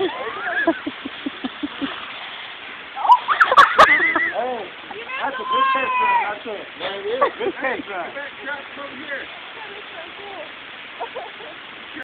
hey, that's a good case run. That's a, it is. Good case run.